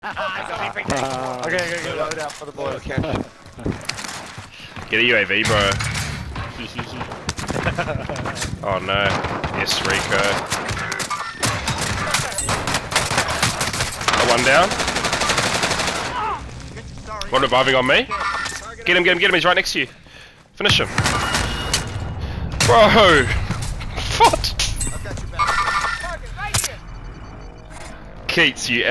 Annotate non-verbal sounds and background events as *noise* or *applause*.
Ah. okay, okay, okay, load out for the boys. Okay. *laughs* Get a UAV, bro. *laughs* oh no. Yes, Rico. Got one down. One reviving on me. Get him, get him, get him. He's right next to you. Finish him. Bro! *laughs* What? Keats, you